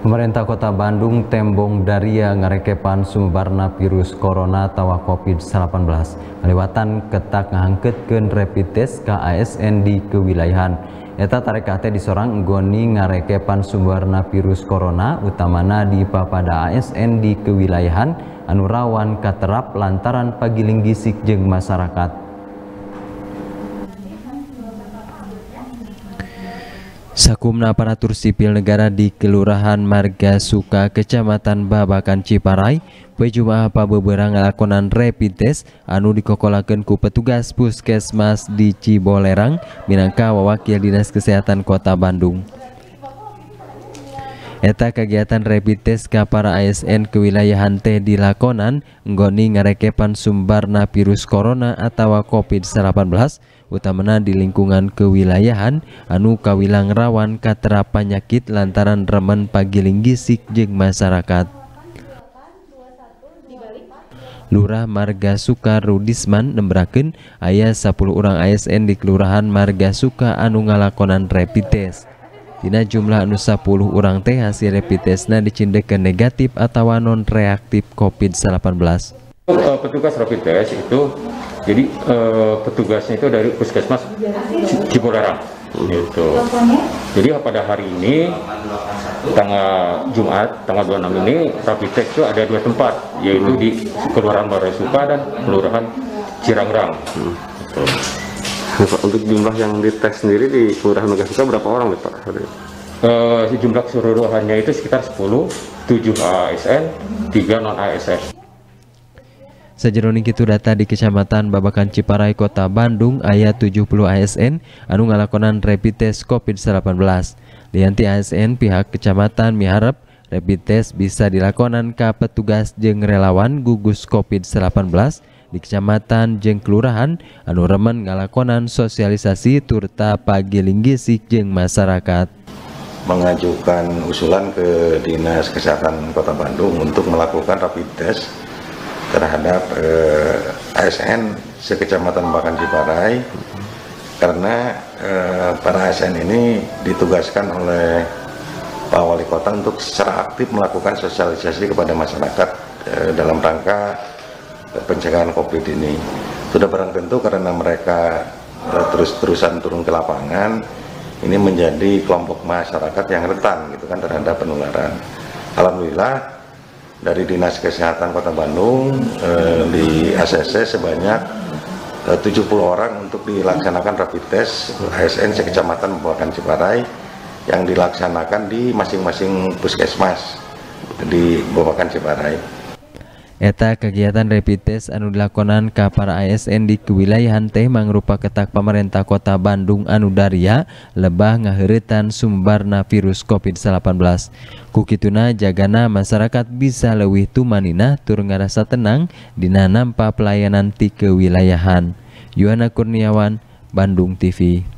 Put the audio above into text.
Pemerintah Kota Bandung tembong daria ngarekepan sumberna virus corona tawa COVID-19 melewatan ketak ngangketkeun rapid test ke ASN di kewilayahan. Eta tarekate disorang goni ngarekepan sumberna virus corona utamana di papada ASN di kewilayahan anu rawan katerap lantaran pagiling gisik jeung masyarakat. Sakumna aparatur sipil negara di Kelurahan Marga Suka, Kecamatan Babakan Ciparai, poe Jumaah pabeberang ngalakonan rapid test anu dikokolakeun ku petugas puskesmas di Cibolerang minangka wawakil Dinas Kesehatan Kota Bandung. Eta kegiatan rapid test ka para ASN kewilayahan teh dilakonan nggoni ngarekepan sumbarna virus corona atau COVID-19 utamana di lingkungan kewilayahan anu kawilang rawan katerap penyakit lantaran remen pagiling gisik jeung masyarakat Lurah Marga Suka Rudisman nemberakeun aya 10 orang ASN di Kelurahan Marga Suka anu ngalakonan rapid test. Dina jumlah anu 10 orang teh hasil rapid testna dicindekeun negatif atau non reaktif COVID-19. Petugas rapid test itu jadi uh, petugasnya itu dari puskesmas Cibolarang gitu. Jadi pada hari ini tanggal Jumat tanggal 26 ini rapid test itu ada dua tempat yaitu di Kelurahan Marasuka dan Kelurahan Cirangrang. Hmm. Gitu. Pak, untuk jumlah yang dites sendiri di Kelurahan Marasuka berapa orang nih Pak? Uh, jumlah keseluruhannya itu sekitar 10, 7 ASN, 3 non ASN. Sajeroning itu data di Kecamatan Babakan Ciparai Kota Bandung ayat 70 ASN anu ngalakonan rapid test COVID-19. Lianti ASN pihak Kecamatan miharap rapid test bisa dilakonan ke petugas jeng relawan gugus COVID-19 di Kecamatan jeng Kelurahan anu remen ngalakonan sosialisasi turta pagi linggisik jeng masyarakat. Mengajukan usulan ke Dinas Kesehatan Kota Bandung untuk melakukan rapid test terhadap eh, ASN sekecamatan Bakan Ciparai karena eh, para ASN ini ditugaskan oleh Pak Wali Kota untuk secara aktif melakukan sosialisasi kepada masyarakat eh, dalam rangka pencegahan COVID ini. Sudah barang tentu karena mereka terus-terusan turun ke lapangan, ini menjadi kelompok masyarakat yang rentan gitu kan terhadap penularan. Alhamdulillah dari Dinas Kesehatan Kota Bandung eh, di ACC sebanyak eh, 70 orang untuk dilaksanakan rapid test ASN sekecamatan Babakan Ciparai yang dilaksanakan di masing-masing puskesmas di Babakan Ciparai. Eta kegiatan rapid test anu dilakonan ke para ASN di kewilayahan teh mangrupa ketak pemerintah kota Bandung anu daria lebah ngahiritan sumbarna virus COVID-19. Kukituna jagana masyarakat bisa lewih tumanina tur ngarasa tenang dina nampa pelayanan ti kewilayahan. Yuana Kurniawan, Bandung TV.